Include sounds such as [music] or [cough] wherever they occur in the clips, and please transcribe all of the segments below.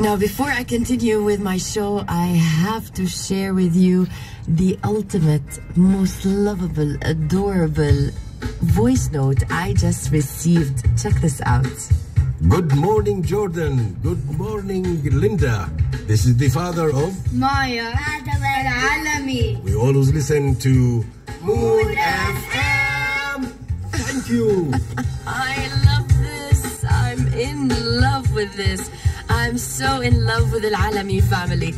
Now, before I continue with my show, I have to share with you the ultimate, most lovable, adorable voice note I just received. Check this out. Good morning, Jordan. Good morning, Linda. This is the father of Maya Alami. We always listen to Mood FM. Thank you. [laughs] I love this. I'm in love with this. I'm so in love with the Alami family.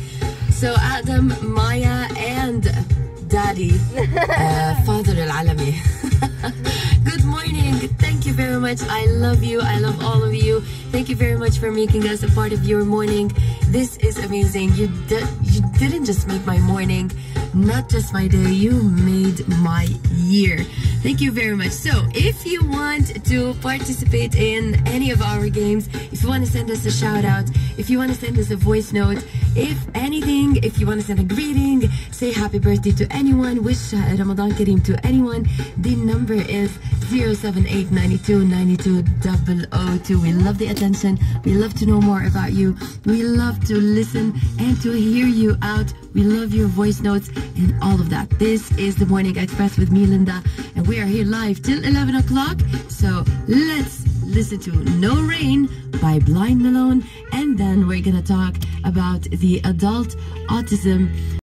So Adam, Maya, and Daddy, uh, [laughs] Father Al Alami. [laughs] Good morning. Thank you very much. I love you. I love all of you. Thank you very much for making us a part of your morning. This is amazing. You di- you didn't just make my morning, not just my day. You made my year. Thank you very much. So, if you want to participate in any of our games, if you want to send us a shout out, if you want to send us a voice note, if anything, if you want to send a greeting, say happy birthday to anyone, wish uh, Ramadan Kareem to anyone, the number is 07892920002. We love the attention. We love to know more about you. We love to listen and to hear you out. We love your voice notes and all of that. This is the Morning Express with me, Linda, and we are here live till 11 o'clock. So let's listen to No Rain by Blind Melon, and then we're gonna talk about the adult autism